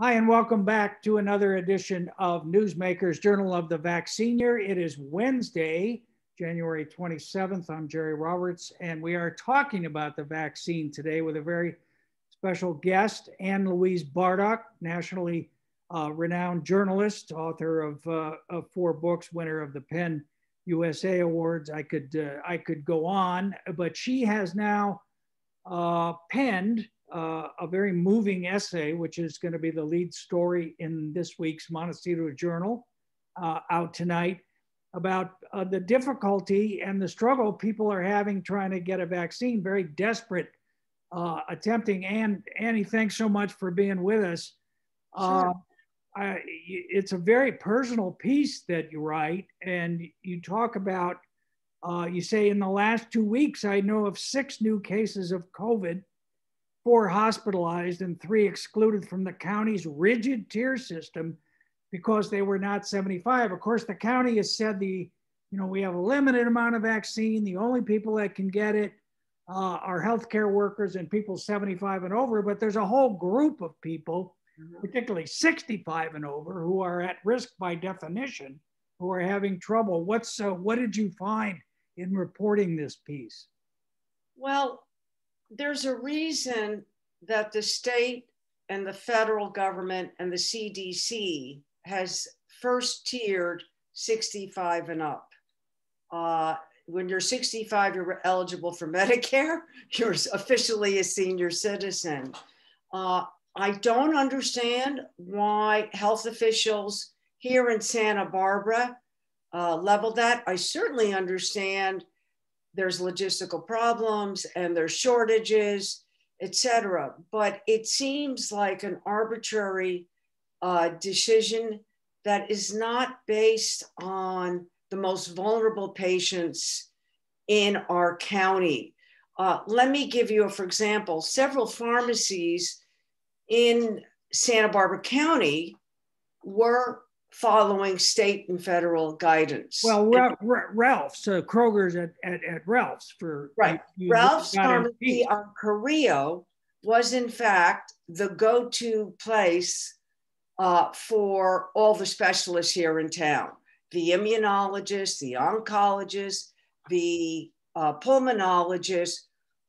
Hi, and welcome back to another edition of Newsmakers Journal of the Vaccine Year. It is Wednesday, January 27th. I'm Jerry Roberts, and we are talking about the vaccine today with a very special guest, Ann Louise Bardach, nationally uh, renowned journalist, author of, uh, of, four books, winner of the PEN USA Awards. I could, uh, I could go on, but she has now uh, penned uh, a very moving essay, which is going to be the lead story in this week's Montecito Journal, uh, out tonight, about uh, the difficulty and the struggle people are having trying to get a vaccine. Very desperate, uh, attempting. And Annie, thanks so much for being with us. Sure. Uh, I, it's a very personal piece that you write, and you talk about. Uh, you say in the last two weeks, I know of six new cases of COVID four hospitalized and three excluded from the county's rigid tier system because they were not 75. Of course, the county has said the, you know, we have a limited amount of vaccine. The only people that can get it uh, are healthcare workers and people 75 and over. But there's a whole group of people, mm-hmm. particularly 65 and over, who are at risk by definition, who are having trouble. What's uh, what did you find in reporting this piece? Well, there's a reason that the state and the federal government and the CDC has first tiered 65 and up. Uh, when you're 65, you're eligible for Medicare. You're officially a senior citizen. Uh, I don't understand why health officials here in Santa Barbara uh, leveled that. I certainly understand there's logistical problems and there's shortages, etc. But it seems like an arbitrary uh, decision that is not based on the most vulnerable patients in our county. Uh, let me give you a for example. Several pharmacies in Santa Barbara County were following state and federal guidance. Well, Ra- Ra- Ralph's, uh, Kroger's at, at, at, Ralph's for right. Ralph's Pharmacy on Carrillo was in fact the go-to place uh, for all the specialists here in town: the immunologists, the oncologists, the uh, pulmonologists,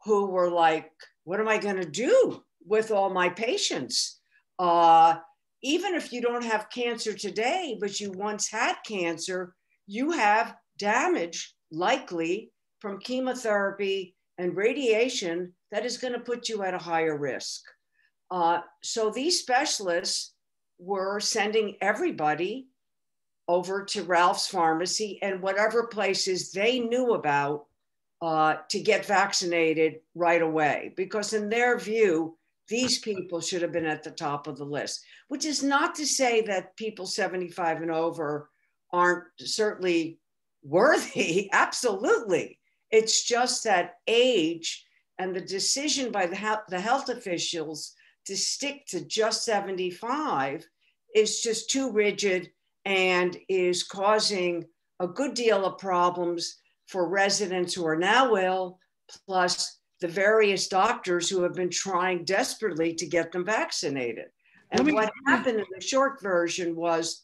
who were like, "What am I going to do with all my patients?" Uh, even if you don't have cancer today, but you once had cancer, you have damage likely from chemotherapy and radiation that is going to put you at a higher risk. Uh, so these specialists were sending everybody over to Ralph's pharmacy and whatever places they knew about uh, to get vaccinated right away. Because in their view, these people should have been at the top of the list, which is not to say that people 75 and over aren't certainly worthy. Absolutely. It's just that age and the decision by the, the health officials to stick to just 75 is just too rigid and is causing a good deal of problems for residents who are now ill, plus the various doctors who have been trying desperately to get them vaccinated. And me, what happened in the short version was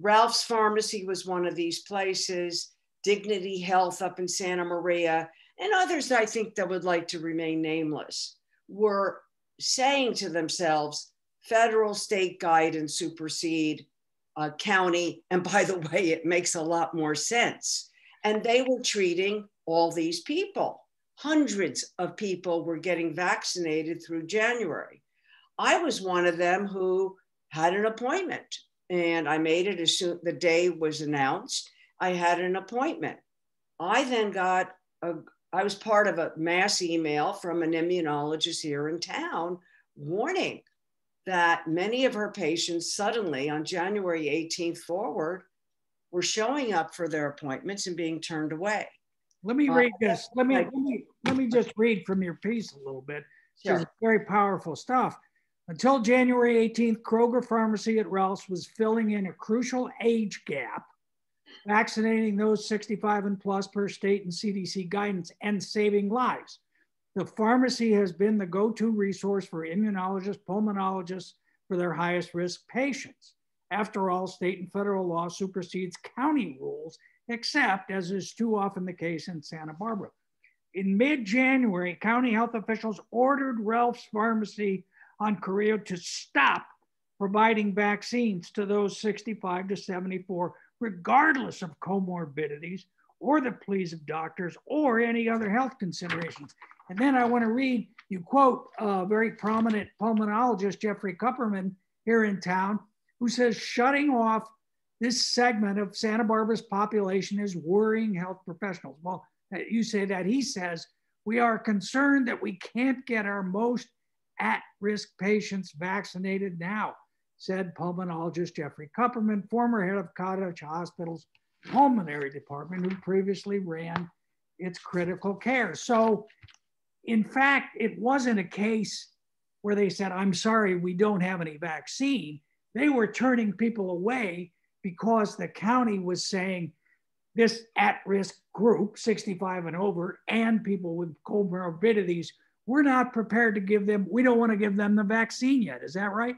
Ralph's Pharmacy was one of these places, Dignity Health up in Santa Maria, and others I think that would like to remain nameless were saying to themselves, federal state guidance supersede uh, county. And by the way, it makes a lot more sense. And they were treating all these people hundreds of people were getting vaccinated through January. I was one of them who had an appointment and I made it as soon the day was announced. I had an appointment. I then got a I was part of a mass email from an immunologist here in town warning that many of her patients suddenly on January 18th forward were showing up for their appointments and being turned away. Let me read this. Let me, let me let me just read from your piece a little bit. Sure. It's very powerful stuff. Until January 18th, Kroger Pharmacy at Ralph's was filling in a crucial age gap, vaccinating those 65 and plus per state and CDC guidance and saving lives. The pharmacy has been the go to resource for immunologists, pulmonologists, for their highest risk patients. After all, state and federal law supersedes county rules, except as is too often the case in Santa Barbara. In mid January, county health officials ordered Ralph's Pharmacy on Carrillo to stop providing vaccines to those 65 to 74, regardless of comorbidities or the pleas of doctors or any other health considerations. And then I want to read, you quote a very prominent pulmonologist, Jeffrey Kupperman, here in town, who says shutting off this segment of Santa Barbara's population is worrying health professionals. Well, uh, you say that. He says, we are concerned that we can't get our most at risk patients vaccinated now, said pulmonologist Jeffrey Kupperman, former head of Cottage Hospital's pulmonary department, who previously ran its critical care. So, in fact, it wasn't a case where they said, I'm sorry, we don't have any vaccine. They were turning people away because the county was saying this at risk group, 65 and over, and people with comorbidities, we're not prepared to give them, we don't want to give them the vaccine yet. Is that right?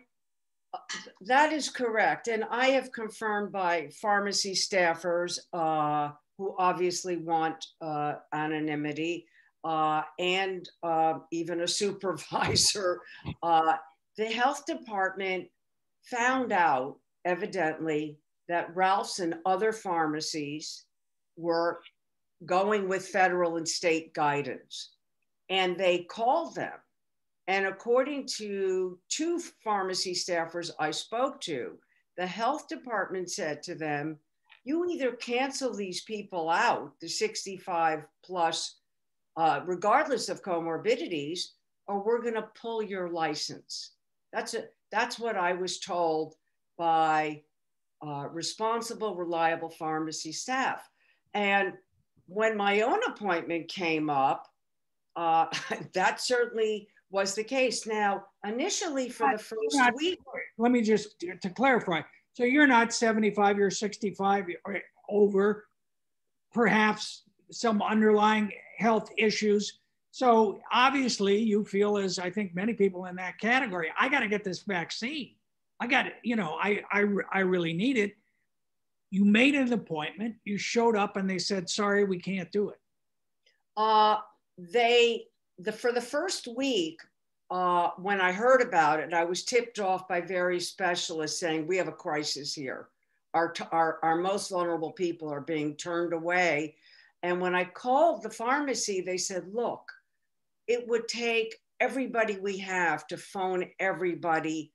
That is correct. And I have confirmed by pharmacy staffers uh, who obviously want uh, anonymity uh, and uh, even a supervisor. Uh, the health department found out, evidently, that Ralph's and other pharmacies were going with federal and state guidance. And they called them and according to two pharmacy staffers I spoke to, the health department said to them, you either cancel these people out, the 65 plus, uh, regardless of comorbidities, or we're going to pull your license. That's a, that's what I was told by uh, responsible, reliable pharmacy staff. And when my own appointment came up, uh, that certainly was the case. Now, initially for the first not, week. Let me just to clarify. So you're not 75, you're 65 or over, perhaps some underlying health issues. So obviously you feel as I think many people in that category, I got to get this vaccine. I got it, you know, I, I, I really need it. You made an appointment, you showed up and they said, sorry, we can't do it. Uh, they the for the first week uh, when I heard about it, I was tipped off by various specialists saying we have a crisis here. Our, our, our most vulnerable people are being turned away. And when I called the pharmacy, they said, look, it would take everybody we have to phone everybody.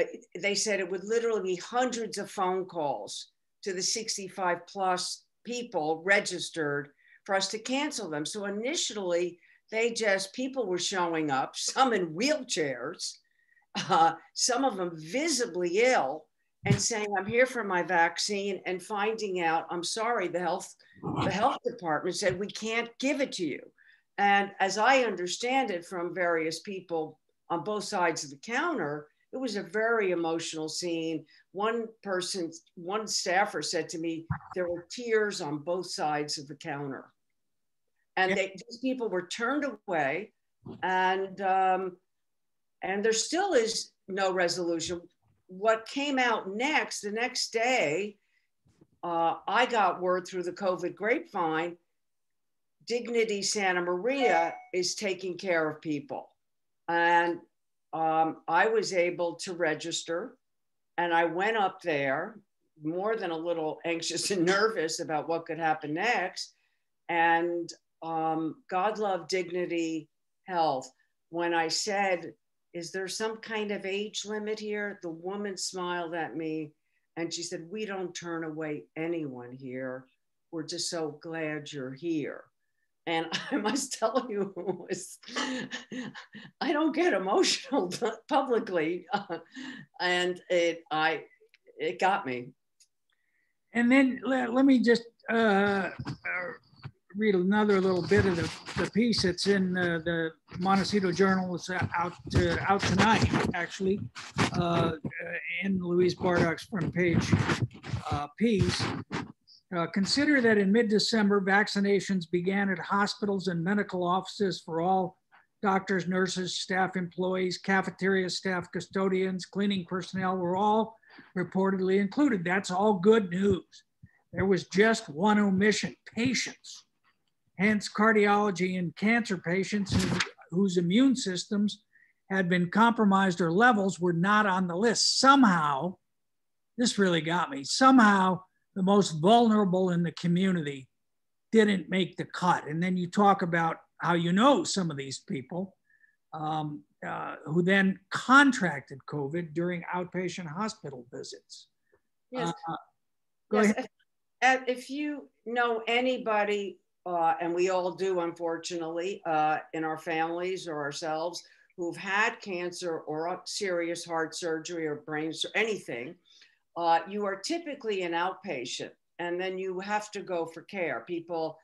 Uh, they said it would literally be hundreds of phone calls to the 65 plus people registered for us to cancel them. So initially, they just, people were showing up, some in wheelchairs, uh, some of them visibly ill, and saying, I'm here for my vaccine, and finding out, I'm sorry, the health, the health department said, we can't give it to you. And as I understand it from various people on both sides of the counter, it was a very emotional scene. One person, one staffer said to me, there were tears on both sides of the counter. And they, these people were turned away and um, and there still is no resolution. What came out next the next day uh, i got word through the covid grapevine dignity santa maria is taking care of people. And um, i was able to register and i went up there more than a little anxious and nervous about what could happen next and um, God, love, dignity, health. When I said, Is there some kind of age limit here? The woman smiled at me and she said, We don't turn away anyone here. We're just so glad you're here. And I must tell you, was, I don't get emotional publicly, uh, and it I it got me. And then let, let me just uh, uh read another little bit of the, the piece that's in uh, the Montecito Journal. It's out, uh, out tonight, actually, uh, Ann Louise Bardach's front page uh, piece. Uh, consider that in mid-December, vaccinations began at hospitals and medical offices for all doctors, nurses, staff employees, cafeteria staff, custodians, cleaning personnel were all reportedly included. That's all good news. There was just one omission, patients. Hence, cardiology and cancer patients who, whose immune systems had been compromised or levels were not on the list. Somehow, this really got me. Somehow, the most vulnerable in the community didn't make the cut. And then you talk about how you know some of these people um, uh, who then contracted COVID during outpatient hospital visits. Yes. Uh, go yes. ahead. If you know anybody, uh, and we all do, unfortunately, uh, in our families or ourselves, who've had cancer or serious heart surgery or brain or anything, uh, you are typically an outpatient and then you have to go for care. People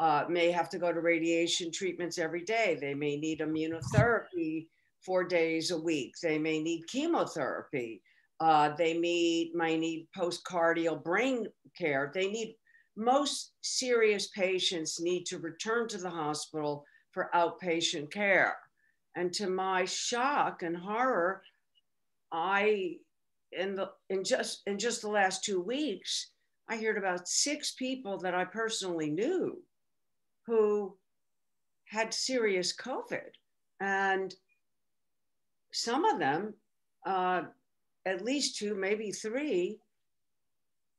uh, may have to go to radiation treatments every day. They may need immunotherapy four days a week. They may need chemotherapy. Uh, they may, might need post-cardial brain care. They need, most serious patients need to return to the hospital for outpatient care. And to my shock and horror, I, in the, in just, in just the last two weeks, I heard about six people that I personally knew who had serious COVID. And some of them, uh, at least two, maybe three,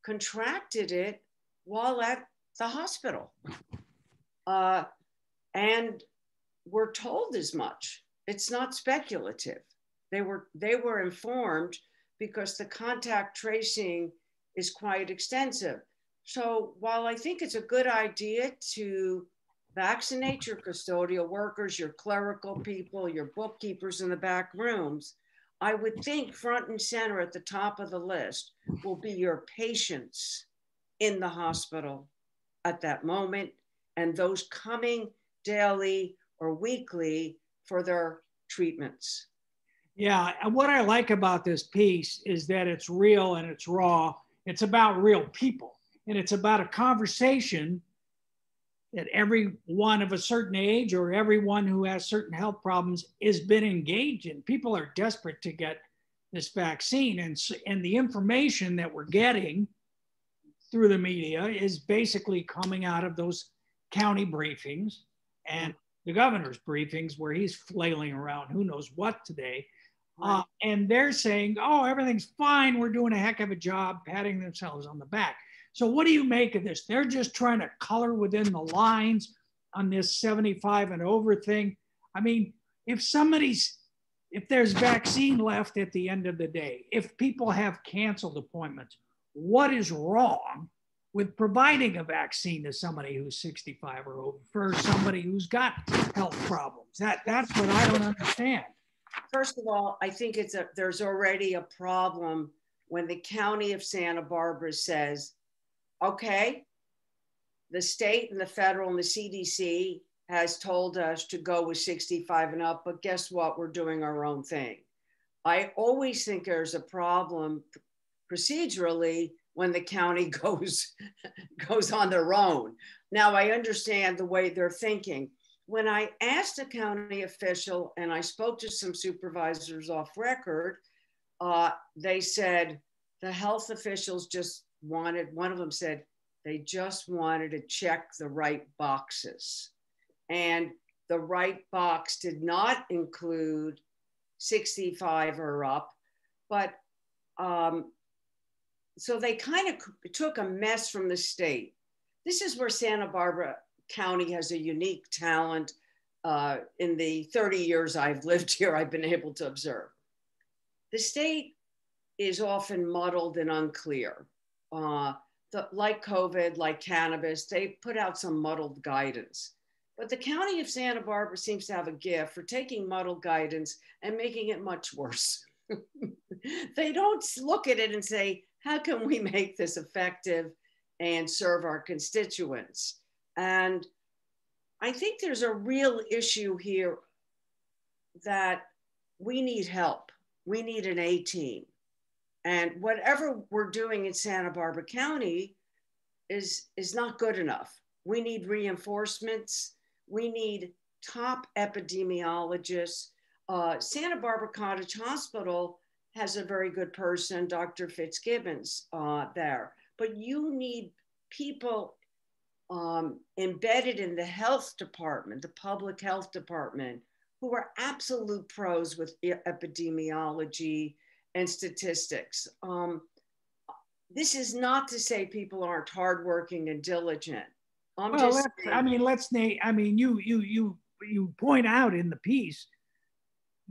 contracted it while at the hospital. Uh, and were told as much. It's not speculative. They were, they were informed because the contact tracing is quite extensive. So while I think it's a good idea to vaccinate your custodial workers, your clerical people, your bookkeepers in the back rooms, I would think front and center at the top of the list will be your patients in the hospital at that moment and those coming daily or weekly for their treatments. Yeah, what I like about this piece is that it's real and it's raw. It's about real people and it's about a conversation that everyone of a certain age or everyone who has certain health problems has been engaged in. People are desperate to get this vaccine, and, and the information that we're getting through the media is basically coming out of those county briefings and the governor's briefings where he's flailing around who knows what today. Uh, and they're saying, oh, everything's fine. We're doing a heck of a job patting themselves on the back. So what do you make of this? They're just trying to color within the lines on this 75 and over thing. I mean, if somebody's if there's vaccine left at the end of the day, if people have canceled appointments, what is wrong with providing a vaccine to somebody who's 65 or over for somebody who's got health problems? That that's what I don't understand. First of all, I think it's a there's already a problem when the county of Santa Barbara says okay, the state and the federal and the CDC has told us to go with 65 and up, but guess what? We're doing our own thing. I always think there's a problem procedurally when the county goes goes on their own. Now I understand the way they're thinking. When I asked a county official and I spoke to some supervisors off record, uh, they said the health officials just wanted, one of them said they just wanted to check the right boxes. And the right box did not include 65 or up, but um, so they kind of took a mess from the state. This is where Santa Barbara County has a unique talent. Uh, in the 30 years I've lived here, I've been able to observe. The state is often muddled and unclear uh, the, like COVID, like cannabis, they put out some muddled guidance. But the county of Santa Barbara seems to have a gift for taking muddled guidance and making it much worse. they don't look at it and say, how can we make this effective and serve our constituents? And I think there's a real issue here that we need help. We need an A team. And whatever we're doing in Santa Barbara County is, is not good enough. We need reinforcements. We need top epidemiologists. Uh, Santa Barbara Cottage Hospital has a very good person, Dr. Fitzgibbons, uh, there. But you need people um, embedded in the health department, the public health department, who are absolute pros with epidemiology and statistics. Um, this is not to say people aren't hardworking and diligent. I'm well, just I mean, let's name. I mean, you you you you point out in the piece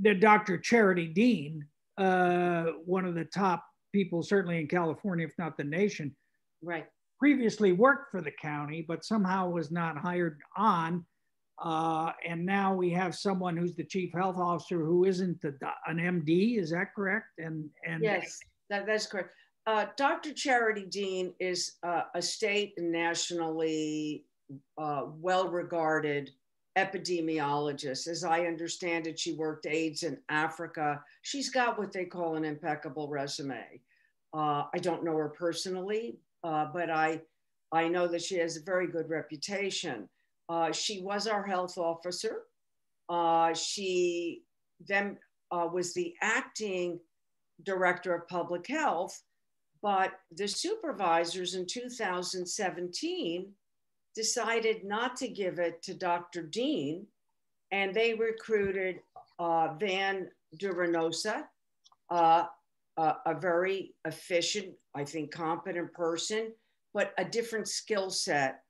that Dr. Charity Dean, uh, one of the top people, certainly in California, if not the nation, right, previously worked for the county, but somehow was not hired on. Uh, and now we have someone who's the chief health officer who isn't the, an MD. Is that correct? And and yes, that, that's correct. Uh, Dr. Charity Dean is uh, a state and nationally uh, well-regarded epidemiologist. As I understand it, she worked AIDS in Africa. She's got what they call an impeccable resume. Uh, I don't know her personally, uh, but I, I know that she has a very good reputation. Uh, she was our health officer. Uh, she then uh, was the acting director of public health, but the supervisors in 2017 decided not to give it to Dr. Dean, and they recruited uh, Van Do-Reynoso, uh, a very efficient, I think, competent person, but a different skill set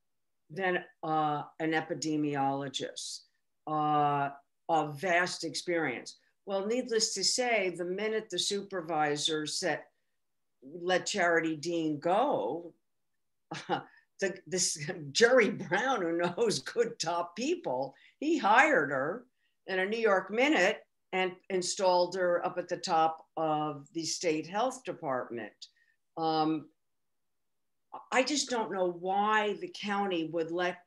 than uh, an epidemiologist uh, of vast experience. Well, needless to say, the minute the supervisor said, let Charity Dean go, the, this Jerry Brown, who knows good top people, he hired her in a New York minute and installed her up at the top of the state health department. Um, I just don't know why the county would let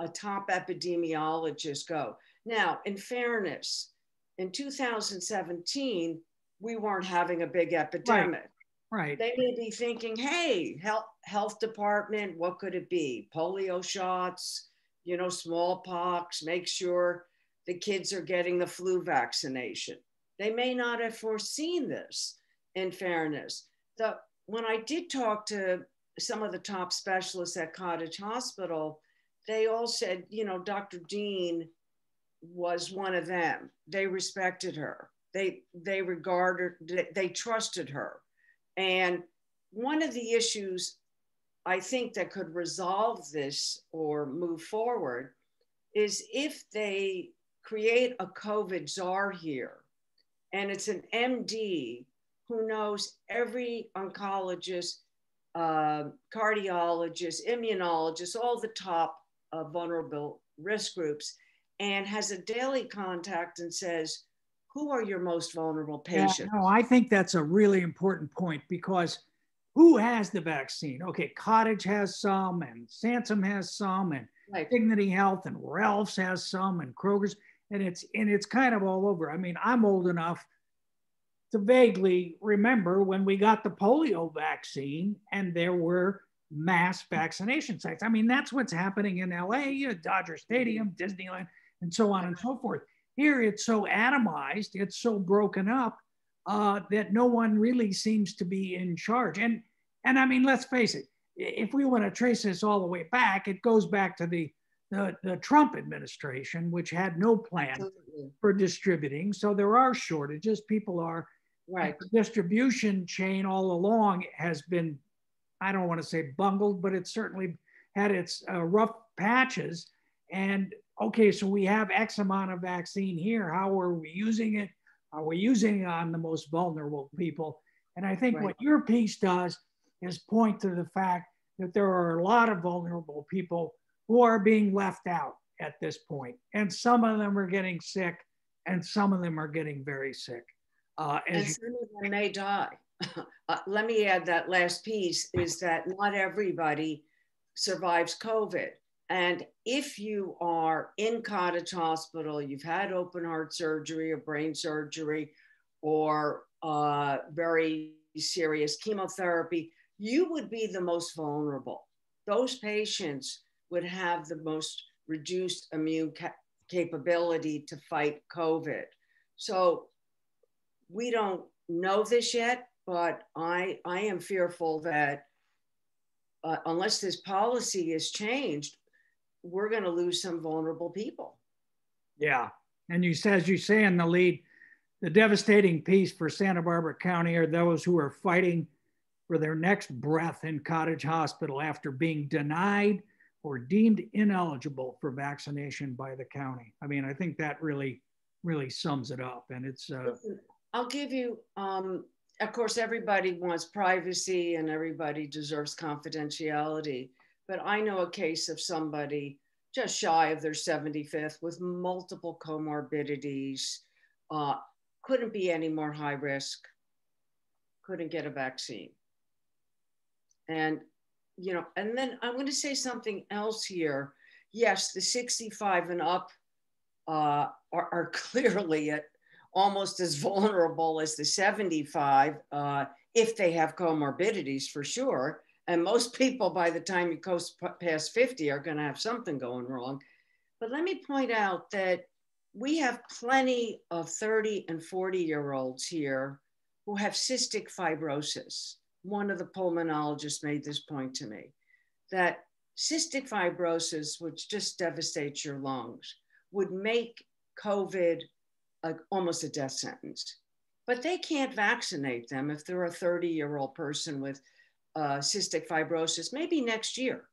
a top epidemiologist go. Now, in fairness, in 2017, we weren't having a big epidemic. Right. Right. They may be thinking, hey, health, health department, what could it be? Polio shots, you know, smallpox, make sure the kids are getting the flu vaccination. They may not have foreseen this in fairness. The, when I did talk to some of the top specialists at Cottage Hospital, they all said, you know, Dr. Dean was one of them. They respected her. They they regarded they trusted her. And one of the issues I think that could resolve this or move forward is if they create a COVID czar here, and it's an MD who knows every oncologist, uh, cardiologist, immunologist, all the top uh, vulnerable risk groups, and has a daily contact and says, who are your most vulnerable patients? Yeah, no, I think that's a really important point because who has the vaccine? Okay, Cottage has some, and Sansum has some, and right. Dignity Health and Ralph's has some, and Kroger's and it's and it's kind of all over. I mean, I'm old enough to vaguely remember when we got the polio vaccine and there were mass vaccination sites. I mean, that's what's happening in LA, uh, Dodger Stadium, Disneyland, and so on and so forth. Here, it's so atomized, it's so broken up uh, that no one really seems to be in charge. And and I mean, let's face it. If we want to trace this all the way back, it goes back to the the, the Trump administration, which had no plan Absolutely. for distributing. So there are shortages. People are right. The distribution chain all along has been, I don't want to say bungled, but it's certainly had its uh, rough patches. And okay, so we have X amount of vaccine here. How are we using it? Are we using it on the most vulnerable people? And I think right. what your piece does is point to the fact that there are a lot of vulnerable people who are being left out at this point. And some of them are getting sick, and some of them are getting very sick. Uh, and some of them may die. uh, let me add that last piece is that not everybody survives COVID. And if you are in cottage hospital, you've had open heart surgery or brain surgery or uh, very serious chemotherapy, you would be the most vulnerable. Those patients would have the most reduced immune ca- capability to fight COVID. So we don't know this yet, but I, I am fearful that uh, unless this policy is changed, we're going to lose some vulnerable people. Yeah. And you, as you say in the lead, the devastating piece for Santa Barbara County are those who are fighting for their next breath in Cottage Hospital after being denied or deemed ineligible for vaccination by the county. I mean, I think that really, really sums it up. And it's. Uh, I'll give you. Um, of course, everybody wants privacy and everybody deserves confidentiality. But I know a case of somebody just shy of their 75th with multiple comorbidities, uh, couldn't be any more high risk, couldn't get a vaccine. And, you know, and then I'm going to say something else here. Yes, the 65 and up uh, are, are, clearly at almost as vulnerable as the 75 uh, if they have comorbidities for sure. And most people, by the time you go past 50, are going to have something going wrong. But let me point out that we have plenty of 30 and 40 year olds here who have cystic fibrosis. One of the pulmonologists made this point to me that cystic fibrosis, which just devastates your lungs, would make COVID a, almost a death sentence. But they can't vaccinate them if they're a 30 year old person with uh, cystic fibrosis, maybe next year.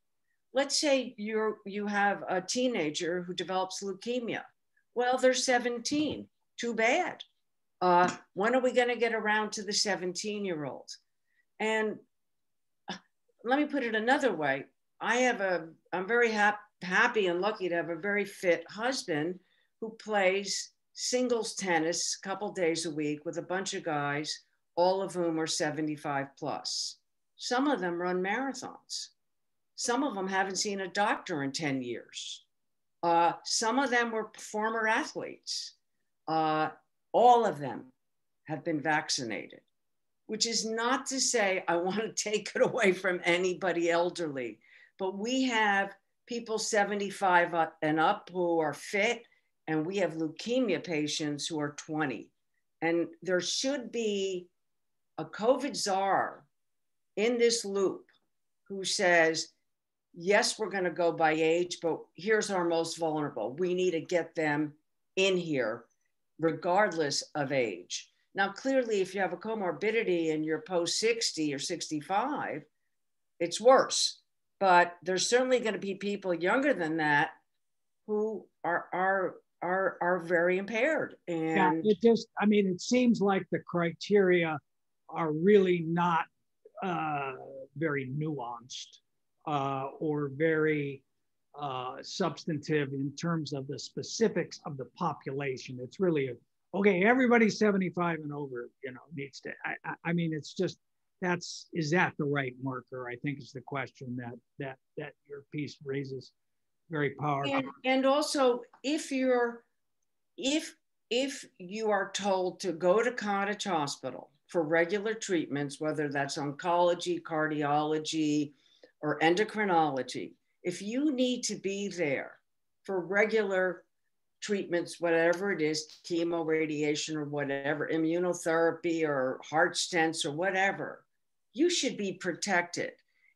Let's say you're, you have a teenager who develops leukemia well, they're 17. Too bad. Uh, when are we going to get around to the 17 year olds? And uh, let me put it another way. I have a, I'm very hap- happy and lucky to have a very fit husband who plays singles tennis a couple days a week with a bunch of guys, all of whom are 75 plus. Some of them run marathons. Some of them haven't seen a doctor in 10 years. Uh, some of them were former athletes. Uh, all of them have been vaccinated, which is not to say I want to take it away from anybody elderly, but we have people 75 and up who are fit, and we have leukemia patients who are 20. And there should be a COVID czar in this loop who says, yes, we're going to go by age, but here's our most vulnerable. We need to get them in here, regardless of age. Now, clearly, if you have a comorbidity and you're post 60 or 65, it's worse. But there's certainly going to be people younger than that who are are are are very impaired. And yeah, it just I mean, it seems like the criteria are really not uh, very nuanced uh, or very uh, substantive in terms of the specifics of the population. It's really a, okay. Everybody 75 and over, you know, needs to. I, I mean, it's just that's is that the right marker? I think is the question that that that your piece raises. Very powerful. And, and also, if you're if if you are told to go to Cottage Hospital for regular treatments, whether that's oncology, cardiology, or endocrinology, if you need to be there for regular treatments, whatever it is, chemo, radiation, or whatever, immunotherapy or heart stents or whatever, you should be protected.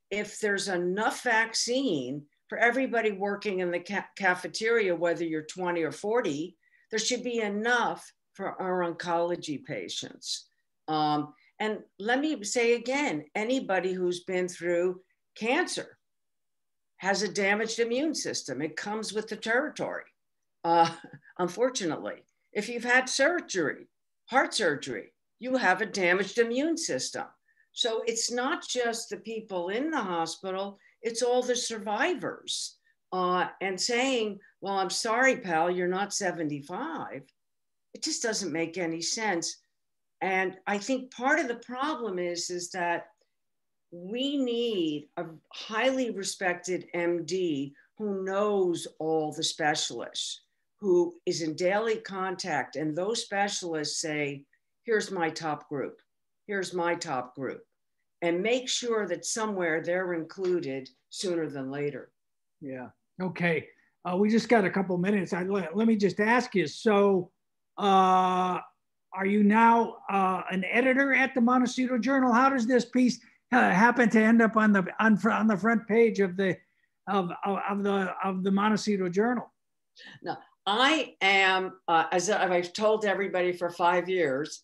If there's enough vaccine for everybody working in the ca- cafeteria, whether you're 20 or 40, there should be enough for our oncology patients. Um, and let me say again anybody who's been through cancer has a damaged immune system. It comes with the territory, uh, unfortunately. If you've had surgery, heart surgery, you have a damaged immune system. So it's not just the people in the hospital, it's all the survivors. Uh, and saying, well, I'm sorry, pal, you're not 75, it just doesn't make any sense. And I think part of the problem is, is that we need a highly respected MD who knows all the specialists, who is in daily contact. And those specialists say, here's my top group, here's my top group, and make sure that somewhere they're included sooner than later. Yeah. Okay. Uh, we just got a couple minutes. I, let, let me just ask you. So, uh, are you now uh, an editor at the Montecito Journal? How does this piece uh, happen to end up on the on, on the front page of the of, of, of the of the Montecito Journal? No, I am, uh, as I've told everybody for five years,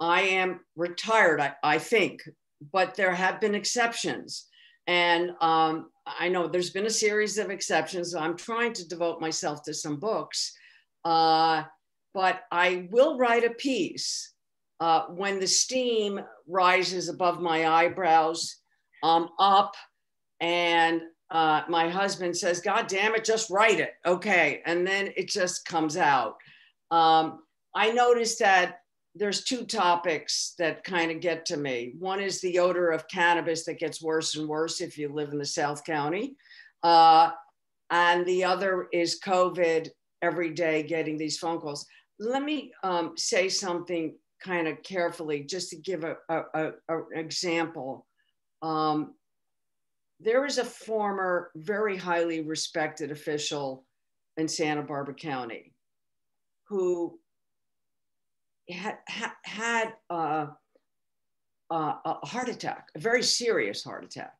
I am retired, I, I think, but there have been exceptions. And um, I know there's been a series of exceptions. I'm trying to devote myself to some books. Uh, but I will write a piece uh, when the steam rises above my eyebrows. I'm up and uh, my husband says, God damn it, just write it. Okay. And then it just comes out. Um, I noticed that there's two topics that kind of get to me. One is the odor of cannabis that gets worse and worse if you live in the South County. Uh, and the other is COVID every day getting these phone calls. Let me um, say something kind of carefully just to give a, a, a, a example. Um, there is a former, very highly respected official in Santa Barbara County who had, had uh, uh, a heart attack, a very serious heart attack.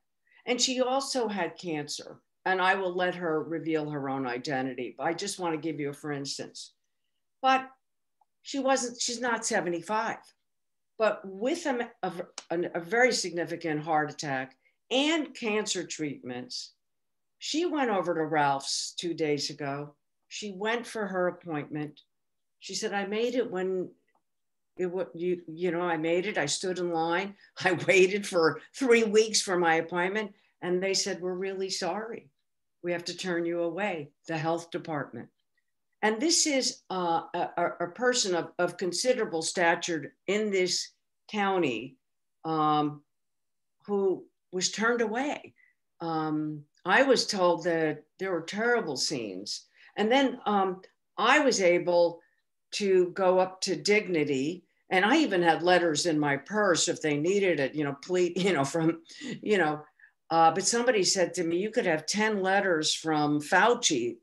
And she also had cancer. And I will let her reveal her own identity. But I just want to give you a for instance. But she wasn't, she's not 75. But with a, a, a very significant heart attack, and cancer treatments. She went over to Ralph's two days ago. She went for her appointment. She said, I made it when it you, you know, I made it. I stood in line. I waited for three weeks for my appointment. And they said, We're really sorry. We have to turn you away, the health department. And this is uh, a, a, person of, of considerable stature in this county um, who was turned away. Um, I was told that there were terrible scenes. And then um, I was able to go up to Dignity. And I even had letters in my purse if they needed it, you know, please, you know, from, you know, uh, but somebody said to me, you could have 10 letters from Fauci.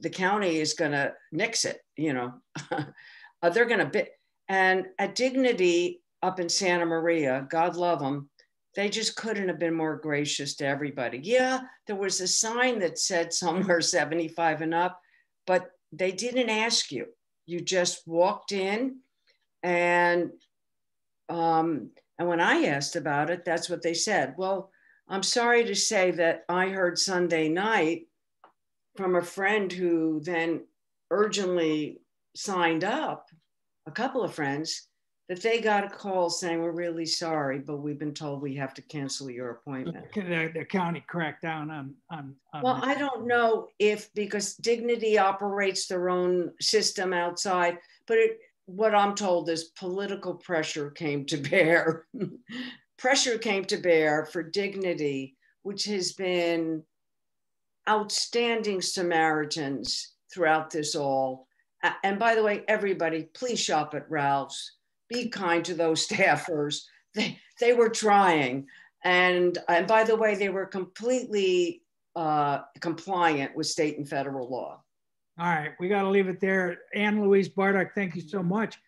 The county is going to nix it, you know, uh, they're going to bit. And at Dignity up in Santa Maria, God love them, they just couldn't have been more gracious to everybody. Yeah, there was a sign that said somewhere 75 and up, but they didn't ask you. You just walked in and um, and when I asked about it, that's what they said. Well, I'm sorry to say that I heard Sunday night from a friend who then urgently signed up, a couple of friends, that they got a call saying, we're really sorry, but we've been told we have to cancel your appointment. The, the county cracked down on, on, on Well, I don't know if, because Dignity operates their own system outside, but it, what I'm told is political pressure came to bear. pressure came to bear for Dignity, which has been outstanding Samaritans throughout this all. And by the way, everybody, please shop at Ralph's be kind to those staffers. They, they were trying. And, and by the way, they were completely uh, compliant with state and federal law. All right, we got to leave it there. Ann Louise Bardach, thank you so much.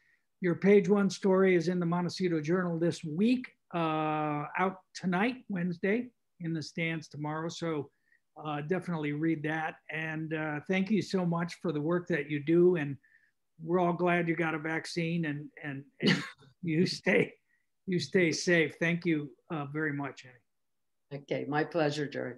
Your page one story is in the Montecito Journal this week, uh, out tonight, Wednesday, in the stands tomorrow. So uh, definitely read that. And uh, thank you so much for the work that you do. And we're all glad you got a vaccine and and, and you stay you stay safe. Thank you uh, very much, Annie. Okay, my pleasure, Jerry.